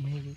मेरी